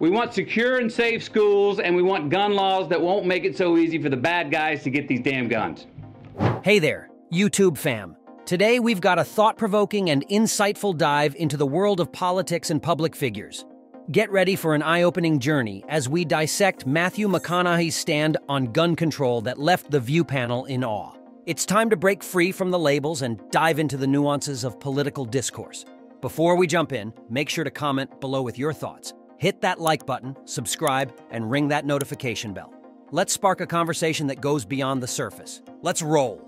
We want secure and safe schools, and we want gun laws that won't make it so easy for the bad guys to get these damn guns. Hey there, YouTube fam. Today we've got a thought provoking and insightful dive into the world of politics and public figures. Get ready for an eye opening journey as we dissect Matthew McConaughey's stand on gun control that left the view panel in awe. It's time to break free from the labels and dive into the nuances of political discourse. Before we jump in, make sure to comment below with your thoughts. Hit that like button, subscribe, and ring that notification bell. Let's spark a conversation that goes beyond the surface. Let's roll.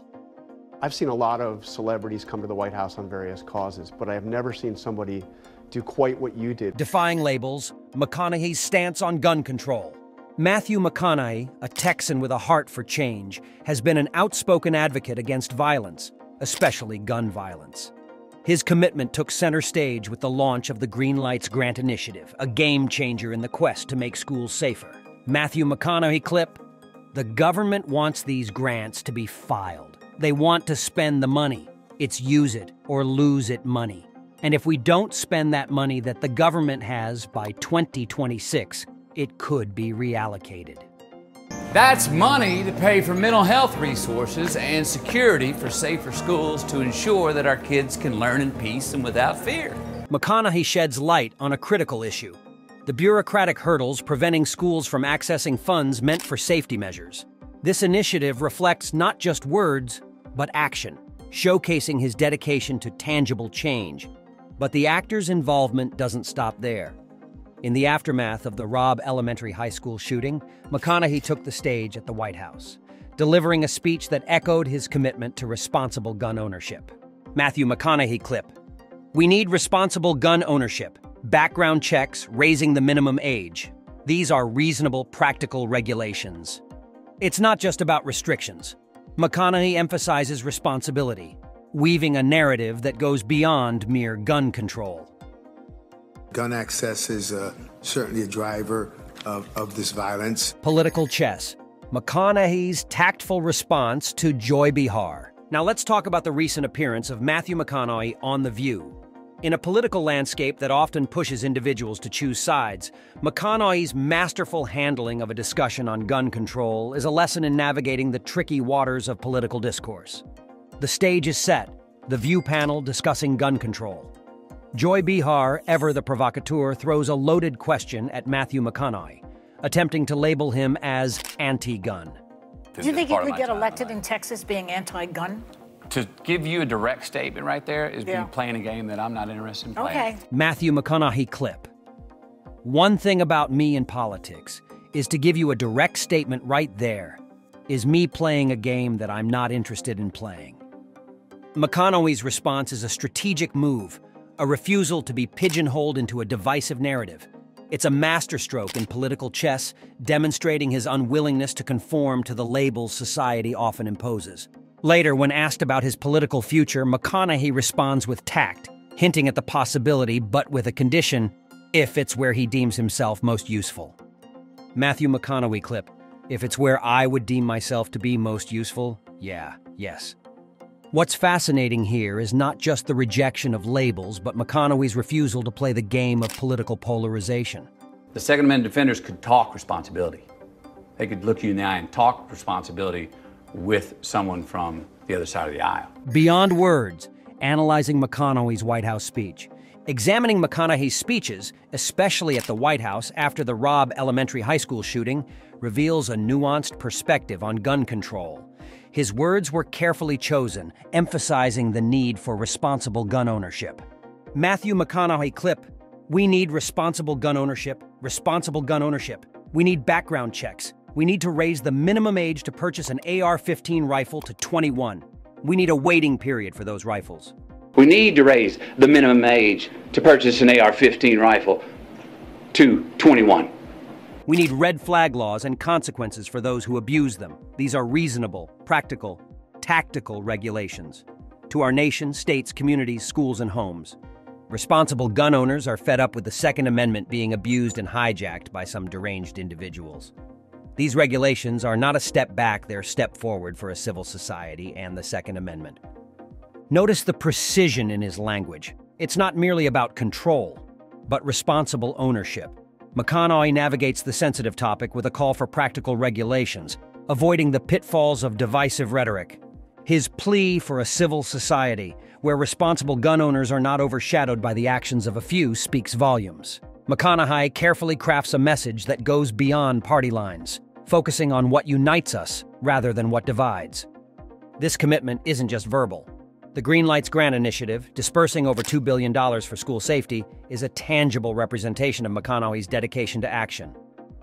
I've seen a lot of celebrities come to the White House on various causes, but I have never seen somebody do quite what you did. Defying labels, McConaughey's stance on gun control. Matthew McConaughey, a Texan with a heart for change, has been an outspoken advocate against violence, especially gun violence. His commitment took center stage with the launch of the Green Lights Grant Initiative, a game changer in the quest to make schools safer. Matthew McConaughey clip The government wants these grants to be filed. They want to spend the money. It's use it or lose it money. And if we don't spend that money that the government has by 2026, it could be reallocated. That's money to pay for mental health resources and security for safer schools to ensure that our kids can learn in peace and without fear. McConaughey sheds light on a critical issue the bureaucratic hurdles preventing schools from accessing funds meant for safety measures. This initiative reflects not just words, but action, showcasing his dedication to tangible change. But the actor's involvement doesn't stop there. In the aftermath of the Robb Elementary High School shooting, McConaughey took the stage at the White House, delivering a speech that echoed his commitment to responsible gun ownership. Matthew McConaughey clip. We need responsible gun ownership, background checks, raising the minimum age. These are reasonable, practical regulations. It's not just about restrictions. McConaughey emphasizes responsibility, weaving a narrative that goes beyond mere gun control. Gun access is uh, certainly a driver of, of this violence. Political chess. McConaughey's tactful response to Joy Behar. Now let's talk about the recent appearance of Matthew McConaughey on The View. In a political landscape that often pushes individuals to choose sides, McConaughey's masterful handling of a discussion on gun control is a lesson in navigating the tricky waters of political discourse. The stage is set, the view panel discussing gun control. Joy Behar, ever the provocateur, throws a loaded question at Matthew McConaughey, attempting to label him as anti-gun. Do you think he could get elected in Texas being anti-gun? To give you a direct statement right there is Yeah. playing a game that I'm not interested in playing. Okay. Matthew McConaughey clip. One thing about me in politics is to give you a direct statement right there is me playing a game that I'm not interested in playing. McConaughey's response is a strategic move, a refusal to be pigeonholed into a divisive narrative. It's a masterstroke in political chess, demonstrating his unwillingness to conform to the labels society often imposes. Later, when asked about his political future, McConaughey responds with tact, hinting at the possibility, but with a condition, if it's where he deems himself most useful. Matthew McConaughey clip. If it's where I would deem myself to be most useful, yeah, yes. What's fascinating here is not just the rejection of labels, but McConaughey's refusal to play the game of political polarization. The Second Amendment defenders could talk responsibility. They could look you in the eye and talk responsibility with someone from the other side of the aisle. Beyond words, analyzing McConaughey's White House speech. Examining McConaughey's speeches, especially at the White House after the Robb Elementary High School shooting, reveals a nuanced perspective on gun control. His words were carefully chosen, emphasizing the need for responsible gun ownership. Matthew McConaughey clip We need responsible gun ownership, responsible gun ownership. We need background checks. We need to raise the minimum age to purchase an AR 15 rifle to 21. We need a waiting period for those rifles. We need to raise the minimum age to purchase an AR 15 rifle to 21. We need red flag laws and consequences for those who abuse them. These are reasonable, practical, tactical regulations. To our nation, states, communities, schools, and homes. Responsible gun owners are fed up with the Second Amendment being abused and hijacked by some deranged individuals. These regulations are not a step back, they're a step forward for a civil society and the Second Amendment. Notice the precision in his language. It's not merely about control, but responsible ownership. McConaughey navigates the sensitive topic with a call for practical regulations, avoiding the pitfalls of divisive rhetoric. His plea for a civil society where responsible gun owners are not overshadowed by the actions of a few speaks volumes. McConaughey carefully crafts a message that goes beyond party lines, focusing on what unites us rather than what divides. This commitment isn't just verbal. The Green Lights Grant Initiative, dispersing over $2 billion for school safety, is a tangible representation of McConaughey's dedication to action.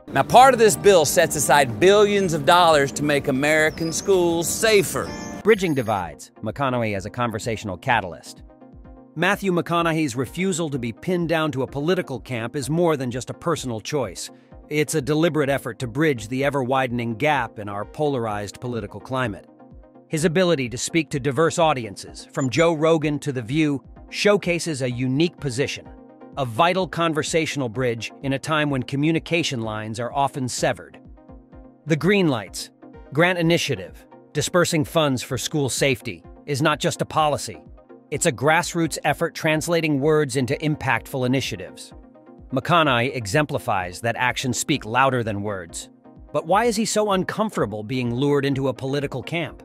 Now, part of this bill sets aside billions of dollars to make American schools safer. Bridging divides, McConaughey as a conversational catalyst. Matthew McConaughey's refusal to be pinned down to a political camp is more than just a personal choice. It's a deliberate effort to bridge the ever widening gap in our polarized political climate. His ability to speak to diverse audiences, from Joe Rogan to The View, showcases a unique position, a vital conversational bridge in a time when communication lines are often severed. The Green Lights, Grant Initiative, Dispersing funds for school safety is not just a policy, it's a grassroots effort translating words into impactful initiatives. McConaughey exemplifies that actions speak louder than words. But why is he so uncomfortable being lured into a political camp?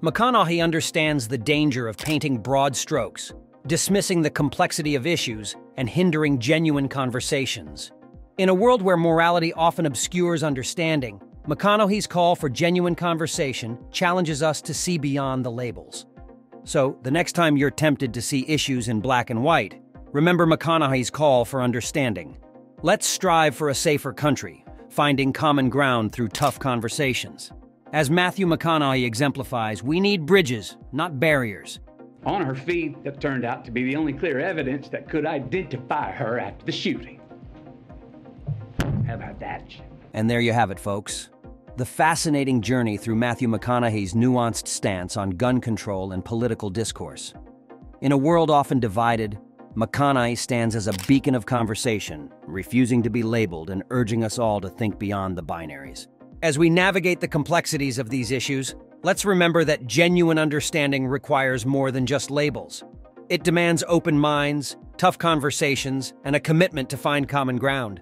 McConaughey understands the danger of painting broad strokes, dismissing the complexity of issues, and hindering genuine conversations. In a world where morality often obscures understanding, McConaughey's call for genuine conversation challenges us to see beyond the labels. So, the next time you're tempted to see issues in black and white, remember McConaughey's call for understanding. Let's strive for a safer country, finding common ground through tough conversations. As Matthew McConaughey exemplifies, we need bridges, not barriers. On her feet, that turned out to be the only clear evidence that could identify her after the shooting. How about that? And there you have it, folks the fascinating journey through Matthew McConaughey's nuanced stance on gun control and political discourse. In a world often divided, McConaughey stands as a beacon of conversation, refusing to be labeled and urging us all to think beyond the binaries. As we navigate the complexities of these issues, let's remember that genuine understanding requires more than just labels. It demands open minds, tough conversations, and a commitment to find common ground.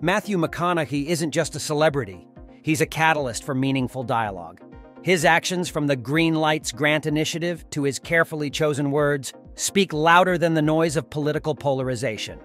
Matthew McConaughey isn't just a celebrity, He's a catalyst for meaningful dialogue. His actions, from the Green Lights Grant Initiative to his carefully chosen words, speak louder than the noise of political polarization.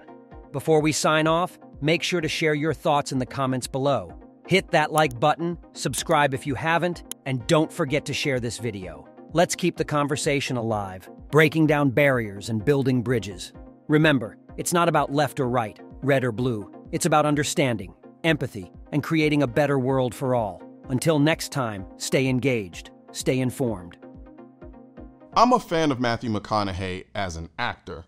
Before we sign off, make sure to share your thoughts in the comments below. Hit that like button, subscribe if you haven't, and don't forget to share this video. Let's keep the conversation alive, breaking down barriers and building bridges. Remember, it's not about left or right, red or blue. It's about understanding, empathy, and creating a better world for all. Until next time, stay engaged, stay informed. I'm a fan of Matthew McConaughey as an actor,